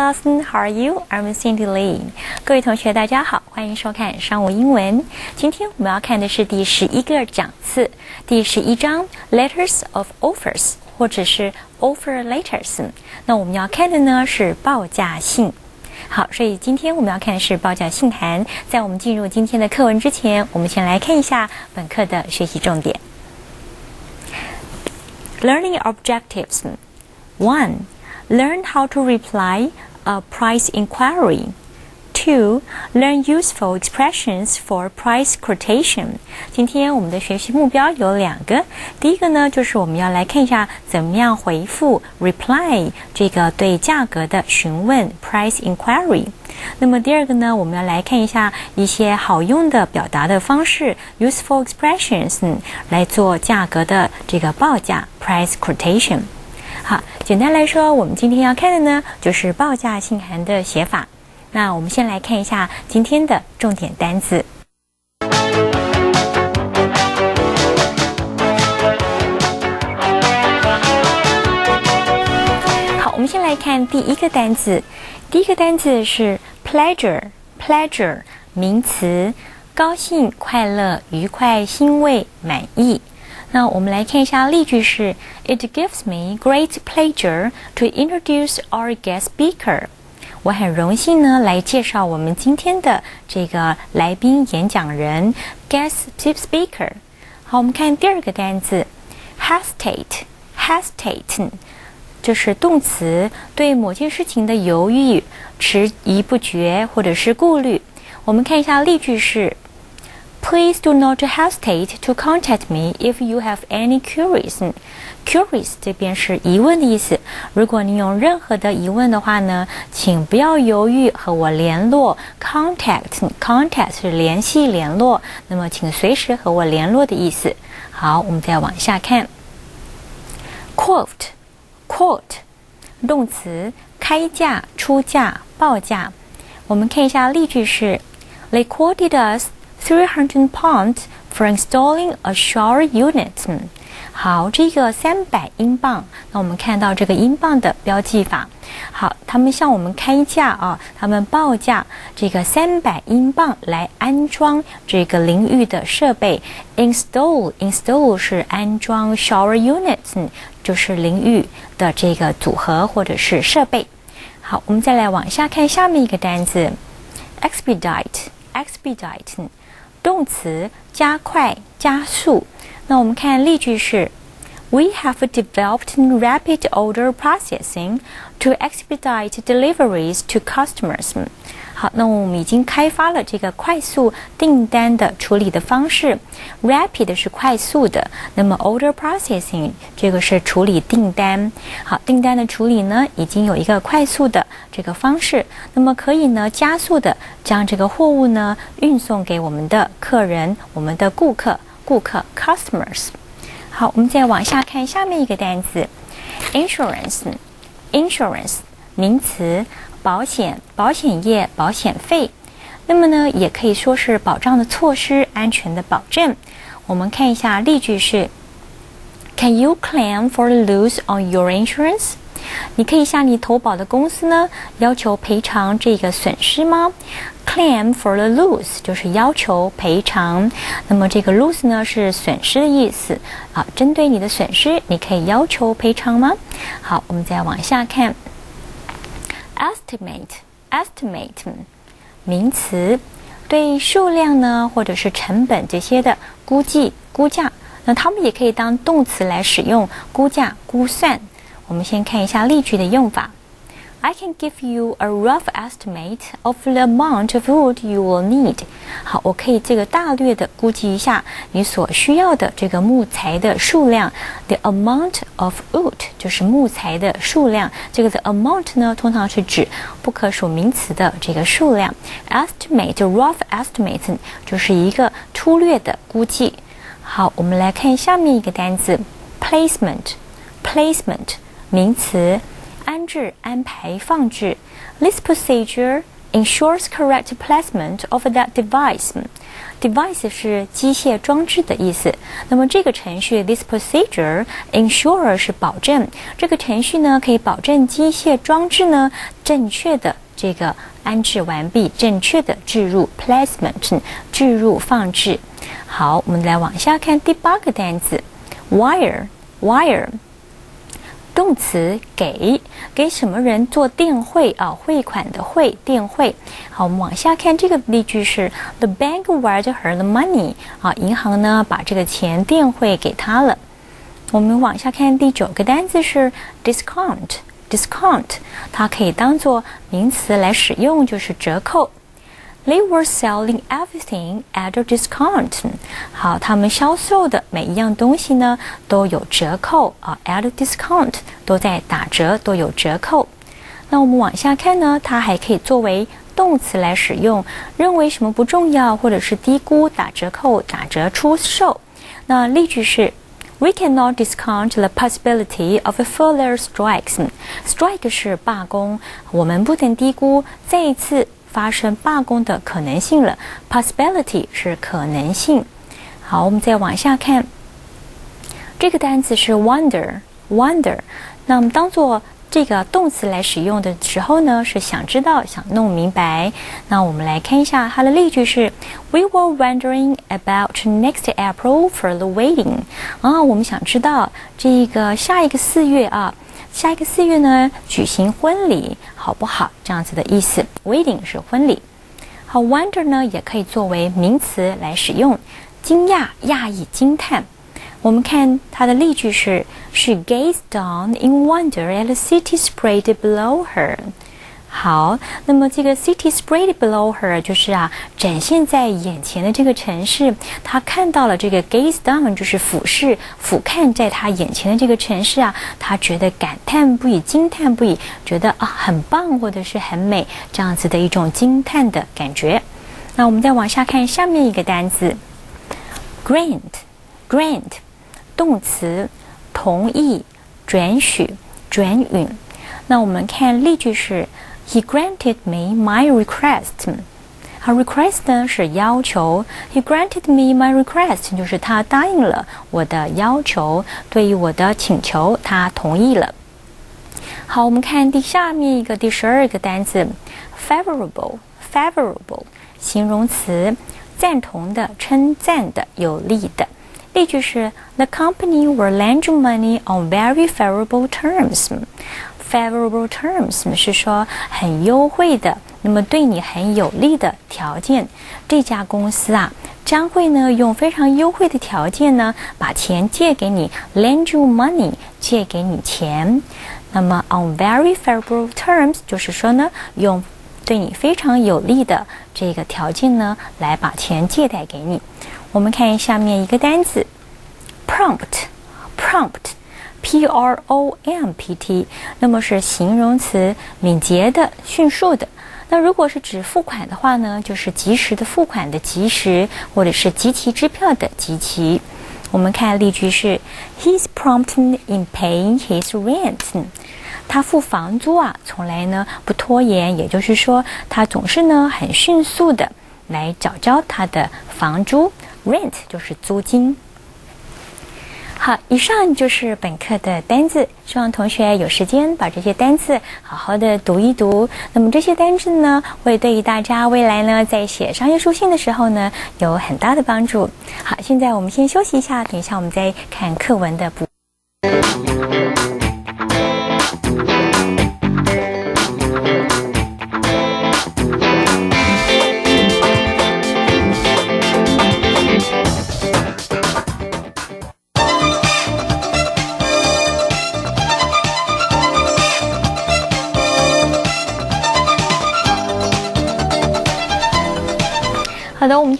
Hello, dear class. How are you? I'm Cindy Lee. 各位同学，大家好，欢迎收看商务英文。今天我们要看的是第十一个讲次，第十一章 Letters of Offers，或者是 Offer Letters。那我们要看的呢是报价信。好，所以今天我们要看的是报价信函。在我们进入今天的课文之前，我们先来看一下本课的学习重点。Learning objectives. One. Learn how to reply a price inquiry. Two, learn useful expressions for price quotation. 今天我们的学习目标有两个，第一个呢，就是我们要来看一下怎么样回复 reply 这个对价格的询问 price inquiry。那么第二个呢，我们要来看一下一些好用的表达的方式 useful expressions 来做价格的这个报价 price quotation。 好，简单来说，我们今天要看的呢，就是报价信函的写法。那我们先来看一下今天的重点单词。好，我们先来看第一个单词。第一个单词是 pleasure，pleasure 名词，高兴、快乐、愉快、欣慰、满意。那我们来看一下例句是：It gives me great pleasure to introduce our guest speaker。我很荣幸呢来介绍我们今天的这个来宾演讲人 guest speaker。好，我们看第二个单词 hesitate，hesitate 就是动词，对某件事情的犹豫、迟疑不决或者是顾虑。我们看一下例句是。Please do not hesitate to contact me if you have any queries. Queries 这边是疑问的意思。如果你有任何的疑问的话呢，请不要犹豫和我联络。Contact contact 是联系、联络，那么请随时和我联络的意思。好，我们再往下看。Quote quote 动词，开价、出价、报价。我们看一下例句是：They quoted us. Three hundred pounds for installing a shower unit。好，这个三百英镑。那我们看到这个英镑的标记法。好，他们向我们开价啊，他们报价这个三百英镑来安装这个淋浴的设备。Install，install 是安装 shower unit，就是淋浴的这个组合或者是设备。好，我们再来往下看下面一个单词，expedite，expedite。 动词加快、加速。那我们看例句是：We have developed rapid order processing to expedite deliveries to customers。 好，那我们已经开发了这个快速订单的处理的方式。Rapid 是快速的，那么 order processing 这个是处理订单。好，订单的处理呢，已经有一个快速的这个方式，那么可以呢加速的将这个货物呢运送给我们的客人、我们的顾客、顾客 customers。好，我们再往下看下面一个单词，insurance，insurance 名词。保险、保险业、保险费，那么呢，也可以说是保障的措施、安全的保证。我们看一下例句是：Can you claim for the loss on your insurance？你可以向你投保的公司呢要求赔偿这个损失吗？Claim for the loss 就是要求赔偿。那么这个 loss 呢是损失的意思啊，针对你的损失，你可以要求赔偿吗？好，我们再往下看。Estimate estimate 名词，对数量呢或者是成本这些的估计估价，那它们也可以当动词来使用，估价估算。我们先看一下例句的用法。I can give you a rough estimate of the amount of wood you will need。好，我可以这个大略的估计一下你所需要的这个木材的数量。The amount of wood 就是木材的数量。这个的 amount 呢，通常是指不可数名词的这个数量。Estimate rough estimate 就是一个粗略的估计。好，我们来看下面一个单词，placement。placement 名词。 安置、安排、放置。This procedure ensures correct placement of that device。device 是机械装置的意思。那么这个程序，this procedure ensure 是保证这个程序呢可以保证机械装置呢正确的这个安置完毕，正确的置入 placement 置入放置。好，我们来往下看第八个单词，wire wire。 动词给给什么人做电汇啊？汇款的汇电汇。好，我们往下看这个例句是：The bank wired her the money。啊，银行呢把这个钱电汇给他了。我们往下看第九个单词是 discount。discount 它可以当做名词来使用，就是折扣。They were selling everything at a discount。好，他们销售的每一样东西呢都有折扣啊，at a discount 都在打折，都有折扣。那我们往下看呢，它还可以作为动词来使用，认为什么不重要，或者是低估、打折扣、打折出售。那例句是：We cannot discount the possibility of a further strikes。Strike 是罢工，我们不能低估再一次。 发生罢工的可能性了，possibility 是可能性。好，我们再往下看，这个单词是 wonder，wonder。那我们当做这个动词来使用的时候呢，是想知道、想弄明白。那我们来看一下它的例句是：We were wondering about next April for the wedding。啊，我们想知道这个下一个四月啊。下一个四月呢，举行婚礼好不好？这样子的意思，wedding 是婚礼。好，wonder 呢也可以作为名词来使用，惊讶、讶异、惊叹。我们看它的例句是：She gazed down in wonder at the city spread below her。好，那么这个 city spread below her 就是啊，展现在眼前的这个城市，她看到了这个 gaze down 就是俯视、俯瞰在她眼前的这个城市啊，她觉得感叹不已、惊叹不已，觉得啊很棒或者是很美这样子的一种惊叹的感觉。那我们再往下看下面一个单词，grant，grant，动词，同意、准许、准允。那我们看例句是。He granted me my request. 好，request 呢是要求。He granted me my request，就是他答应了我的要求，对于我的请求，他同意了。好，我们看第下面一个第十二个单词，favorable。favorable 形容词，赞同的、称赞的、有利的。例句是：The company were lending money on very favorable terms. Favorable terms 是说很优惠的，那么对你很有利的条件。这家公司啊，将会呢用非常优惠的条件呢，把钱借给你，lend you money，借给你钱。那么 on very favorable terms 就是说呢，用对你非常有利的这个条件呢，来把钱借贷给你。我们看下面一个单词，prompt，prompt。P R O M P T，那么是形容词，敏捷的、迅速的。那如果是指付款的话呢，就是及时的付款的及时，或者是集齐支票的集齐。我们看例句是：He's prompt in paying his rent。他付房租啊，从来呢不拖延，也就是说，他总是呢很迅速的来找交他的房租。Rent 就是租金。好，以上就是本课的单字，希望同学有时间把这些单字好好的读一读。那么这些单字呢，会对于大家未来呢在写商业书信的时候呢有很大的帮助。好，现在我们先休息一下，等一下我们再看课文的补。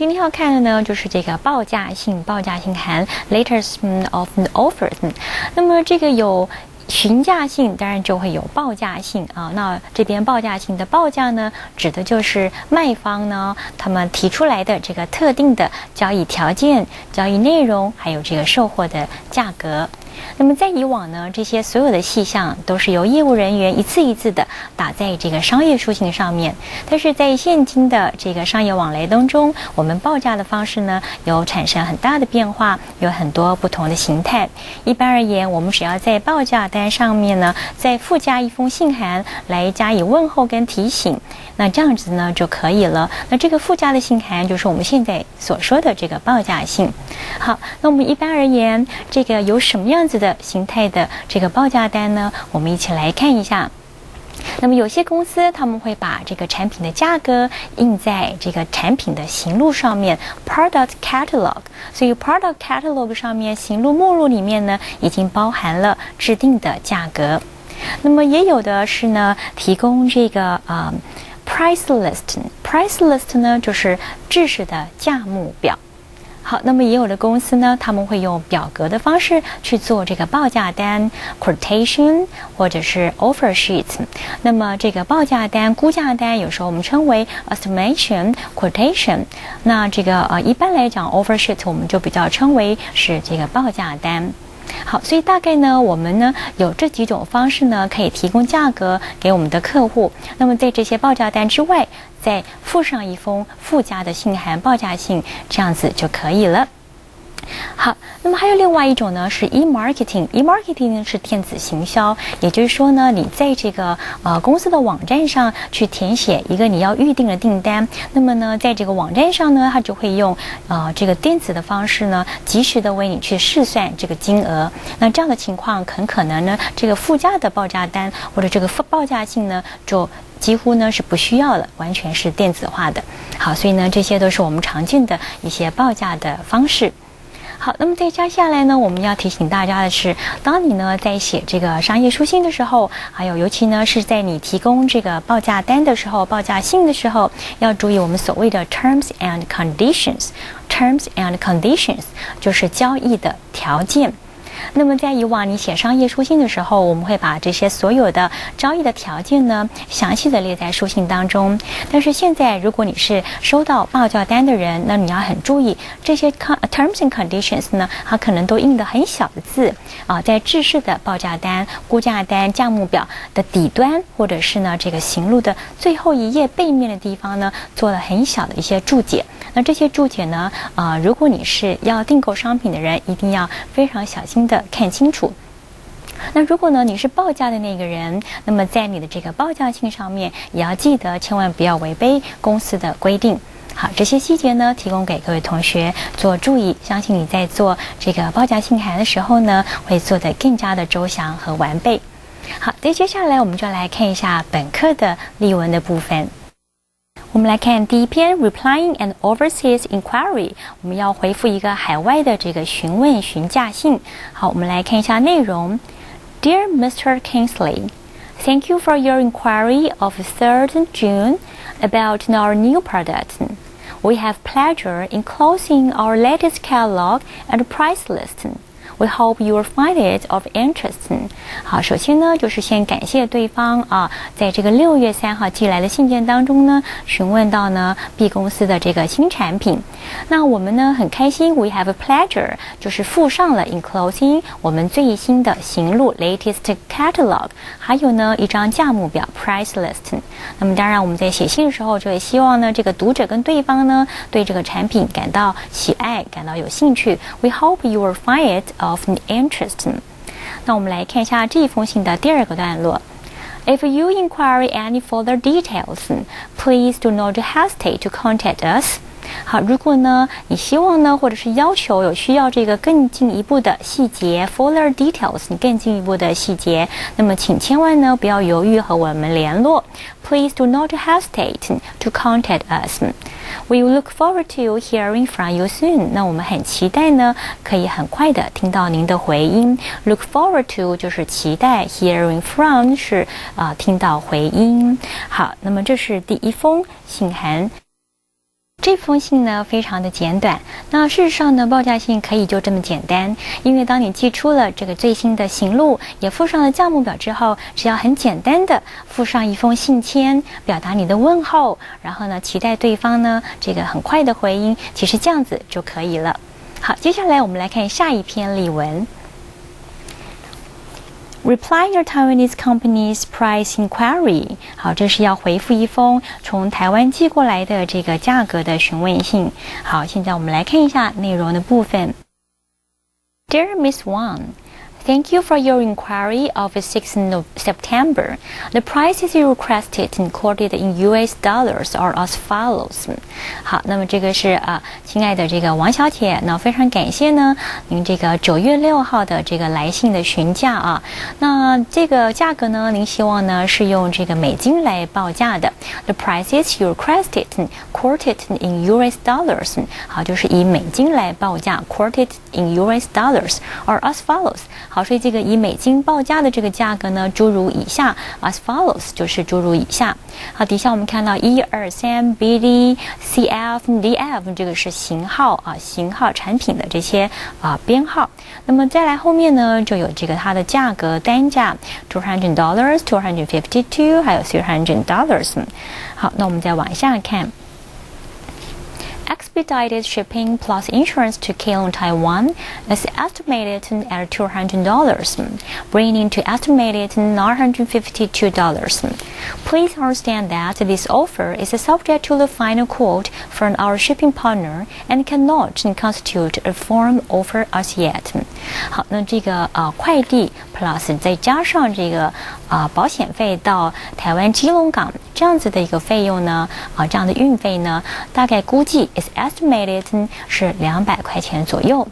今天要看的呢，就是这个报价性报价性函 letters of offers。那么这个有询价性，当然就会有报价性啊。那这边报价性的报价呢，指的就是卖方呢他们提出来的这个特定的交易条件、交易内容，还有这个售货的价格。那么在以往呢，这些所有的细项都是由业务人员一次一次的打在这个商业书信上面。但是在现今的这个商业往来当中，我们报价的方式呢有产生很大的变化，有很多不同的形态。一般而言，我们只要在报价单上面呢再附加一封信函来加以问候跟提醒，那这样子呢就可以了。那这个附加的信函就是我们现在所说的这个报价信。好，那我们一般而言，这个有什么样子的形态的这个报价单呢？我们一起来看一下。那么有些公司他们会把这个产品的价格印在这个产品的行录上面 （product catalog）。所以 product catalog 上面行录目录里面呢，已经包含了制定的价格。那么也有的是呢，提供这个啊 price list。price list 呢，就是制式的价目表。好，那么也有的公司呢，他们会用表格的方式去做这个报价单 （quotation） 或者是 offer sheet。那么这个报价单、估价单，有时候我们称为 estimation quotation。那这个呃，一般来讲 offer sheet 我们就比较称为是这个报价单。好，所以大概呢，我们呢有这几种方式呢，可以提供价格给我们的客户。那么在这些报价单之外，再附上一封附加的信函，报价信，这样子就可以了。好，那么还有另外一种呢，是 e-marketing。e-marketing 呢是电子行销，也就是说呢，你在这个呃公司的网站上去填写一个你要预定的订单，那么呢，在这个网站上呢，它就会用呃这个电子的方式呢，及时的为你去试算这个金额。那这样的情况很可能呢，这个附加的报价单或者这个报价信呢，就几乎呢是不需要了，完全是电子化的。好，所以呢，这些都是我们常见的一些报价的方式。好，那么在接下来呢，我们要提醒大家的是，当你呢在写这个商业书信的时候，还有尤其呢是在你提供这个报价单的时候、报价信的时候，要注意我们所谓的 terms and conditions。terms and conditions 就是交易的条件。那么在以往你写商业书信的时候，我们会把这些所有的交易的条件呢，详细的列在书信当中。但是现在，如果你是收到报价单的人，那你要很注意这些 terms and conditions 呢，它可能都印的很小的字啊，在制式的报价单、估价单、价目表的底端，或者是呢这个行路的最后一页背面的地方呢，做了很小的一些注解。那这些注解呢，啊，如果你是要订购商品的人，一定要非常小心的看清楚。那如果呢，你是报价的那个人，那么在你的这个报价信上面，也要记得千万不要违背公司的规定。好，这些细节呢，提供给各位同学做注意。相信你在做这个报价信函的时候呢，会做得更加的周详和完备。好，那接下来我们就来看一下本课的例文的部分。我们来看第一篇，replying an overseas inquiry。我们要回复一个海外的这个询问询价信。好，我们来看一下内容。Dear Mr. Kingsley, thank you for your inquiry of 3rd June about our new product. We have pleasure in closing our latest catalog and price list. We hope you will find it of interest. 好，首先呢，就是先感谢对方啊，在这个六月三号寄来的信件当中呢，询问到呢 B 公司的这个新产品。那我们呢很开心，We have a pleasure，就是附上了 enclosing 我们最新的行路 latest catalog，还有呢一张价目表 price list。那么当然我们在写信的时候，就会希望呢这个读者跟对方呢对这个产品感到喜爱，感到有兴趣。We hope you will find it of interest。那我们来看一下这封信的第二个段落。If you inquire any further details, please do not hesitate to contact us. 好，如果呢，你希望呢，或者是要求有需要这个更进一步的细节，further details，你更进一步的细节，那么请千万呢不要犹豫和我们联络。Please do not hesitate to contact us. We look forward to hearing from you soon. 那我们很期待呢，可以很快的听到您的回音。Look forward to 就是期待，hearing from 是啊听到回音。好，那么这是第一封信函。这封信呢非常的简短。那事实上呢，报价信可以就这么简单，因为当你寄出了这个最新的行路，也附上了价目表之后，只要很简单的附上一封信签，表达你的问候，然后呢，期待对方呢这个很快的回音，其实这样子就可以了。好，接下来我们来看下一篇例文。Reply your Taiwanese company's price inquiry。好，这是要回复一封从台湾寄过来的这个价格的询问信。好，现在我们来看一下内容的部分。Dear Miss Wang。Thank you for your inquiry of 6th of September. The prices you requested and quoted in U.S. dollars are as follows. 好，那么这个是啊，亲爱的这个王小姐，那非常感谢呢，您这个九月六号的这个来信的询价啊。那这个价格呢，您希望呢是用这个美金来报价的。The prices you requested and quoted in U.S. dollars. 好，就是以美金来报价，quoted in U.S. dollars are as follows. 好，所以这个以美金报价的这个价格呢，诸如以下，as follows，就是诸如以下。好，底下我们看到一二三，B D C F D F，这个是型号啊，型号产品的这些啊编号。那么再来后面呢，就有这个它的价格单价，two hundred dollars，two hundred fifty two，还有 three hundred dollars。好，那我们再往下看。expedited shipping plus insurance to Keelung, Taiwan is estimated at $200, bringing to estimated $952. Please understand that this offer is subject to the final quote from our shipping partner and cannot constitute a firm offer as yet. 好，那这个呃快递 plus 再加上这个啊保险费到台湾基隆港这样子的一个费用呢，啊这样的运费呢，大概估计 is estimated 是两百块钱左右。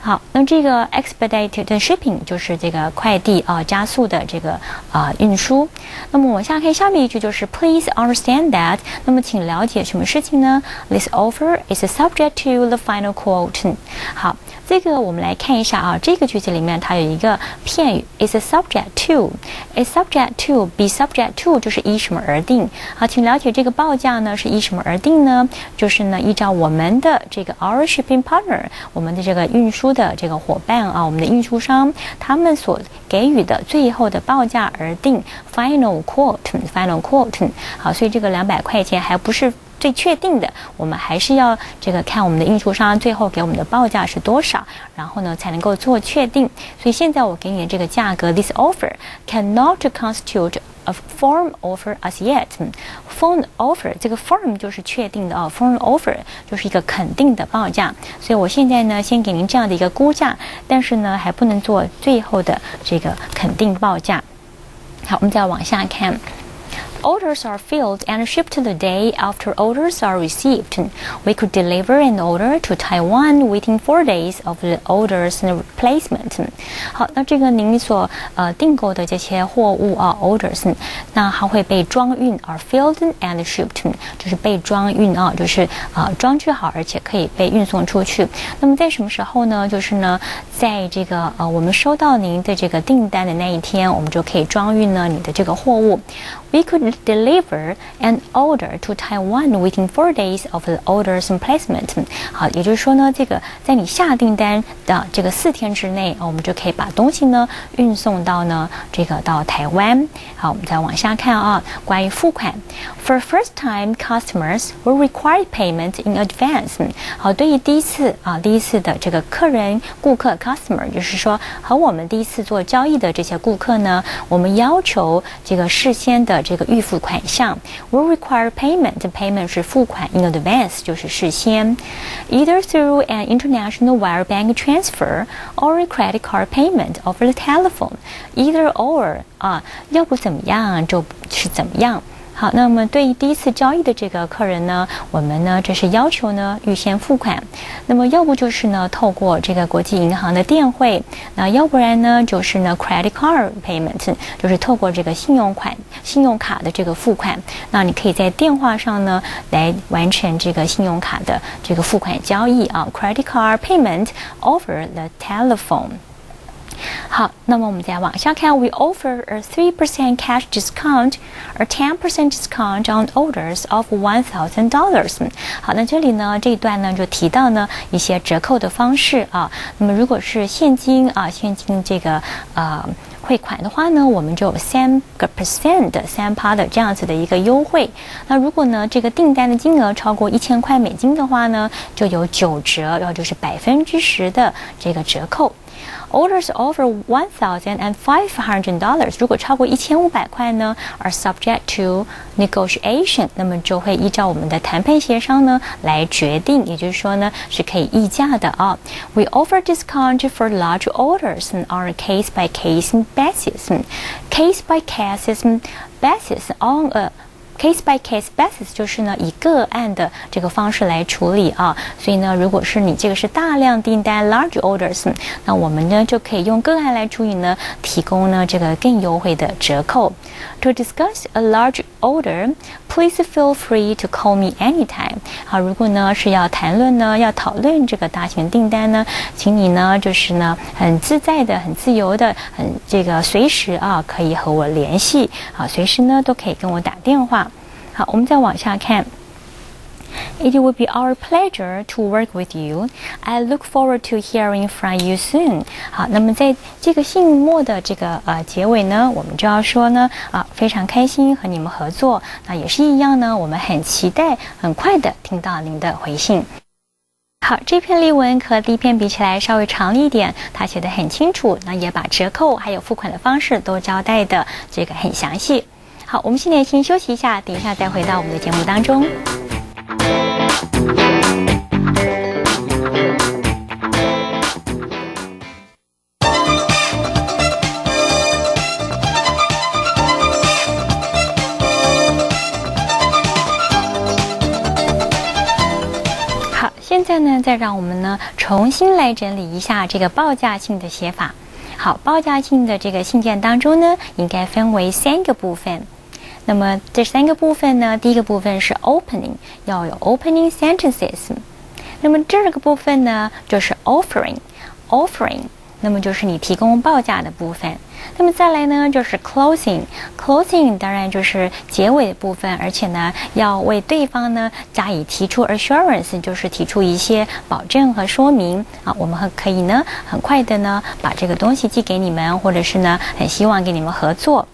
好，那这个 expedited shipping 就是这个快递啊加速的这个啊运输。那么往下看下面一句就是 Please understand that。那么请了解什么事情呢？This offer is subject to the final quote。好。这个我们来看一下啊，这个句子里面它有一个片语，is a subject to，is subject to，be subject to 就是依什么而定。好，请了解这个报价呢是依什么而定呢？就是呢依照我们的这个 our shipping partner，我们的这个运输的这个伙伴啊，我们的运输商他们所给予的最后的报价而定，final quote，final quote。好，所以这个两百块钱还不是。最确定的，我们还是要这个看我们的运输商最后给我们的报价是多少，然后呢才能够做确定。所以现在我给你的这个价格，this offer cannot constitute a firm offer as yet。firm offer 这个 firm 就是确定的啊，firm offer 就是一个肯定的报价。所以我现在呢先给您这样的一个估价，但是呢还不能做最后的这个肯定报价。好，我们再往下看。Orders are filled and shipped the day after orders are received. We could deliver an order to Taiwan within four days of the order's replacement. 好，那这个您所呃订购的这些货物啊，orders，那它会被装运，are filled and shipped，就是被装运啊，就是啊装置好，而且可以被运送出去。那么在什么时候呢？就是呢，在这个呃我们收到您的这个订单的那一天，我们就可以装运呢你的这个货物。We could deliver an order to Taiwan within four days of the order's placement。好，也就是说呢，这个在你下订单的这个四天之内，我们就可以把东西呢运送到呢这个到台湾。好，我们再往下看啊，关于付款，For first-time customers will require payment in advance。好，对于第一次啊第一次的这个客人顾客 customer，就是说和我们第一次做交易的这些顾客呢，我们要求这个事先的这个预 付款项，will require payment。payment 是付款，in advance 就是事先，either through an international wire bank transfer or a credit card payment over the telephone。either or 啊，要不怎么样就是怎么样。 好，那么对于第一次交易的这个客人呢，我们呢这是要求呢预先付款，那么要不就是呢透过这个国际银行的电汇，那要不然呢就是呢 credit card payment，就是透过这个信用款、信用卡的这个付款，那你可以在电话上呢来完成这个信用卡的这个付款交易啊，credit card payment over the telephone。好，那么我们再往下看，We offer a three percent cash discount, a ten percent discount on orders of one thousand dollars。好，那这里呢这一段呢就提到呢一些折扣的方式啊。那么如果是现金啊，现金这个呃汇款的话呢，我们就有三个 percent 的三趴的这样子的一个优惠。那如果呢这个订单的金额超过一千块美金的话呢，就有九折，然后就是百分之十的这个折扣。Orders over one thousand and five hundred dollars，如果超过一千五百块呢，are subject to negotiation，那么就会依照我们的谈判协商呢来决定，也就是说呢是可以议价的啊。We offer discount for large orders and on a case by case basis. Case by case basis on a case by case basis 就是呢以个案的这个方式来处理啊，所以呢，如果是你这个是大量订单 large orders，那我们呢就可以用个案来处理呢，提供呢这个更优惠的折扣。To discuss a large order, please feel free to call me anytime。好，如果呢是要谈论呢，要讨论这个大型订单呢，请你呢就是呢很自在的、很自由的、很这个随时啊可以和我联系啊，随时呢都可以跟我打电话。好，我们再往下看。It will be our pleasure to work with you. I look forward to hearing from you soon. 好，那么在这个信末的这个呃结尾呢，我们就要说呢啊，非常开心和你们合作。那也是一样呢，我们很期待很快的听到您的回信。好，这篇例文和第一篇比起来稍微长一点，它写的很清楚，那也把折扣还有付款的方式都交代的这个很详细。好，我们现在先休息一下，等一下再回到我们的节目当中。好，现在呢，再让我们呢重新来整理一下这个报价性的写法。好，报价性的这个信件当中呢，应该分为三个部分。那么这三个部分呢，第一个部分是 opening，要有 opening sentences。那么这个部分呢，就是 offering，offering，那么就是你提供报价的部分。那么再来呢，就是 closing，closing 当然就是结尾的部分，而且呢，要为对方呢加以提出 assurance，就是提出一些保证和说明啊。我们很可以呢，很快的呢把这个东西寄给你们，或者是呢，很希望跟你们合作。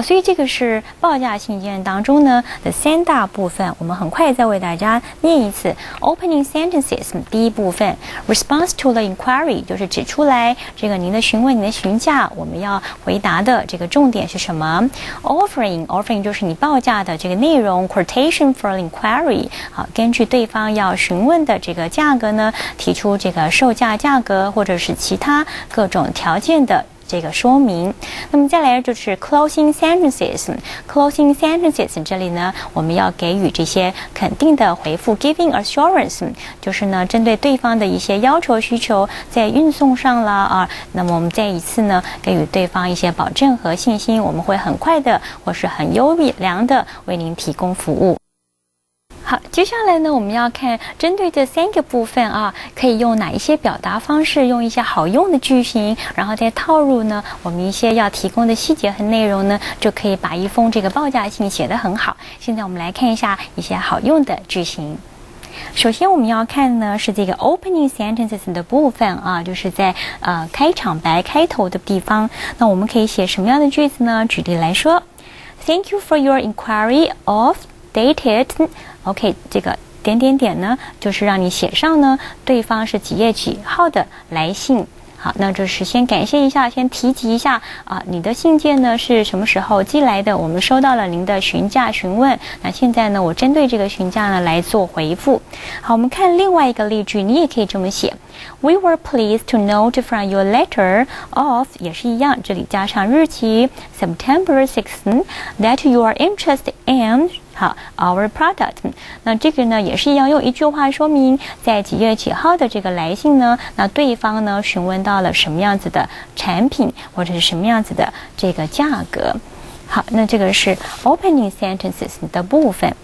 所以这个是报价信件当中呢的三大部分，我们很快再为大家念一次。Opening sentences，第一部分，response to the inquiry，就是指出来这个您的询问、您的询价，我们要回答的这个重点是什么？Offering，offering 就是你报价的这个内容，quotation for inquiry，好，根据对方要询问的这个价格呢，提出这个售价价格或者是其他各种条件的。这个说明，那么再来就是 closing sentences。closing sentences 这里呢，我们要给予这些肯定的回复，giving assurance，就是呢，针对对方的一些要求需求，在运送上了啊，那么我们再一次呢，给予对方一些保证和信心，我们会很快的或是很优良的为您提供服务。好，接下来呢，我们要看针对这三个部分啊，可以用哪一些表达方式，用一些好用的句型，然后再套入呢我们一些要提供的细节和内容呢，就可以把一封这个报价信写得很好。现在我们来看一下一些好用的句型。首先我们要看呢是这个 opening sentences 的部分啊，就是在呃开场白开头的地方。那我们可以写什么样的句子呢？举例来说，Thank you for your inquiry of dated。OK，这个点点点呢，就是让你写上呢，对方是几月几号的来信。好，那就是先感谢一下，先提及一下啊，你的信件呢是什么时候寄来的？我们收到了您的询价询问。那现在呢，我针对这个询价呢来做回复。好，我们看另外一个例句，你也可以这么写：We were pleased to note from your letter of，也是一样，这里加上日期 September sixth that you are interested in。好，our product，那这个呢也是一样，用一句话说明在几月几号的这个来信呢？那对方呢询问到了什么样子的产品或者是什么样子的这个价格？好，那这个是 opening sentences 的部分。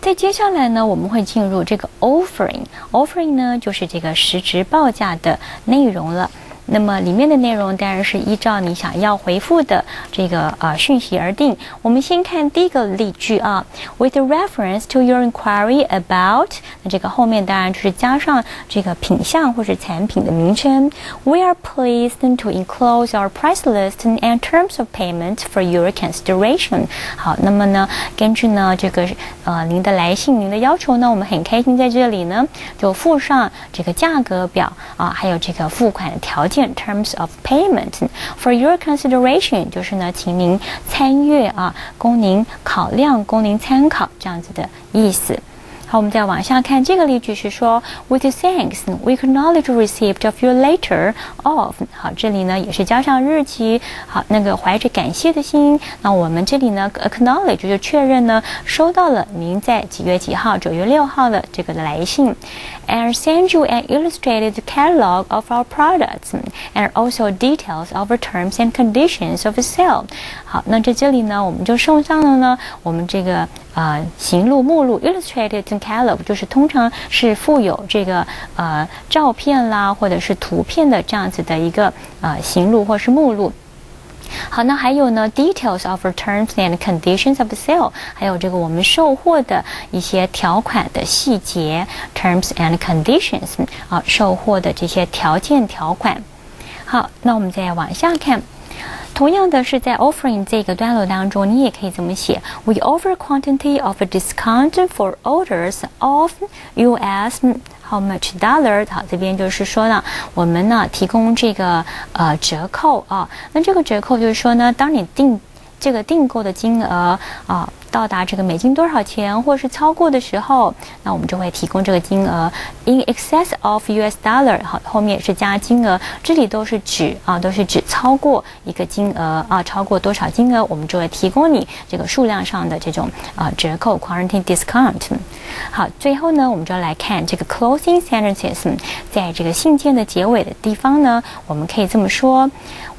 在接下来呢，我们会进入这个 offering，offering 呢就是这个实质报价的内容了。那么里面的内容当然是依照你想要回复的这个呃讯息而定。我们先看第一个例句啊，With reference to your inquiry about，那这个后面当然就是加上这个品项或者产品的名称。We are pleased to enclose our price list and terms of payment for your consideration。好，那么呢，根据呢这个呃您的来信，您的要求呢，我们很开心在这里呢就附上这个价格表啊，还有这个付款的条件。 件 （terms of payment）。For your consideration，就是呢， 请您参阅啊，供您考量、供您参考这样子的意思。好，我们再往下看这个例句是说，With thanks, we acknowledge receipt of your letter of。好，这里呢也是加上日期。好，那个怀着感谢的心，那我们这里呢 acknowledge 就是确认呢收到了您在几月几号，九月六号的这个来信。And send you an illustrated catalog of our products and also details of our terms and conditions of sale。好，那在这里呢，我们就送上了呢我们这个呃行路目录 illustrated。 Catalog 就是通常是附有这个呃照片啦，或者是图片的这样子的一个呃行路或是目录。好，那还有呢，details of terms and conditions of sale，还有这个我们售货的一些条款的细节，terms and conditions 啊，售货的这些条件条款。好，那我们再往下看。同样的是在 offering 这个段落当中，你也可以这么写：We offer quantity of a discount for orders of U.S. how much dollar？好，这边就是说呢，我们呢提供这个呃折扣啊。那这个折扣就是说呢，当你订这个订购的金额啊。到达这个美金多少钱，或是超过的时候，那我们就会提供这个金额。In excess of U.S. dollar，好，后面是加金额，这里都是指啊，都是指超过一个金额啊，超过多少金额，我们就会提供你这个数量上的这种啊折扣 （quarantine discount）。好，最后呢，我们就来看这个 closing sentences，在这个信件的结尾的地方呢，我们可以这么说。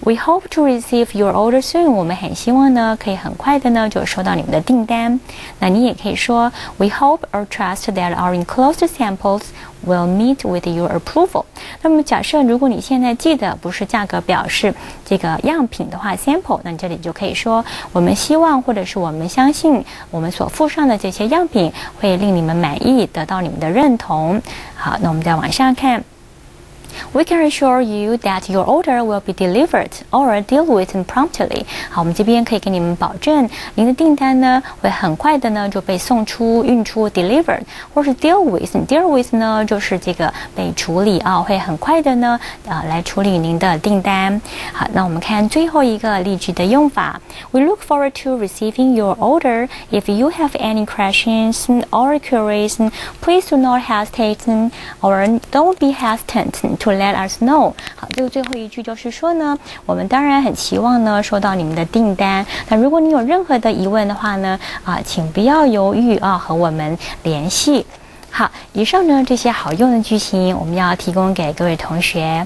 We hope to receive your order soon。我们很希望呢，可以很快的呢就收到你们的订单。那你也可以说，We hope or trust that our enclosed samples will meet with your approval。那么假设如果你现在记得不是价格表示这个样品的话，sample，那你这里就可以说，我们希望或者是我们相信我们所附上的这些样品会令你们满意，得到你们的认同。好，那我们再往下看。We can assure you that your order will be delivered or deal with promptly。好，我们这边可以给你们保证，您的订单呢会很快的呢就被送出、运出 （delivered） 或是 deal with。deal with 呢就是这个被处理啊，会很快的呢啊来处理您的订单。好，那我们看最后一个例句的用法。We look forward to receiving your order. If you have any questions or queries, please do not hesitate or don't be hesitant. To let us know。好，这个最后一句就是说呢，我们当然很期望呢收到你们的订单。那如果你有任何的疑问的话呢，啊，请不要犹豫啊，和我们联系。好，以上呢这些好用的句型，我们要提供给各位同学。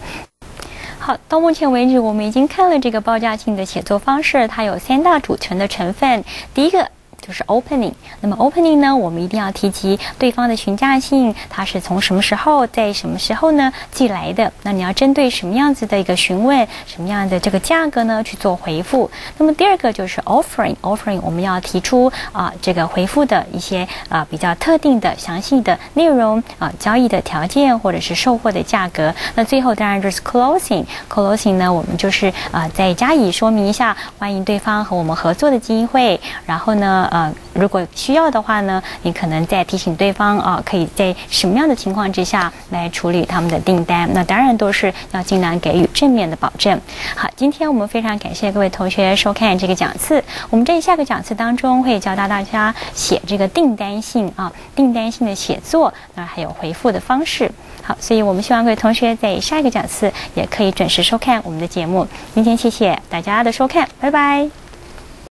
好，到目前为止，我们已经看了这个报价性的写作方式，它有三大组成的成分。第一个。就是 opening，那么 opening 呢，我们一定要提及对方的询价信，它是从什么时候，在什么时候呢寄来的？那你要针对什么样子的一个询问，什么样的这个价格呢去做回复？那么第二个就是 offering，offering 我们要提出啊这个回复的一些啊比较特定的详细的内容啊交易的条件或者是售货的价格。那最后当然就是 closing，closing 呢我们就是啊再加以说明一下，欢迎对方和我们合作的机会，然后呢。呃，如果需要的话呢，你可能在提醒对方啊，可以在什么样的情况之下来处理他们的订单？那当然都是要尽量给予正面的保证。好，今天我们非常感谢各位同学收看这个讲次。我们这下个讲次当中会教到大家写这个订单信啊，订单信的写作，那还有回复的方式。好，所以我们希望各位同学在下一个讲次也可以准时收看我们的节目。今天谢谢大家的收看，拜拜。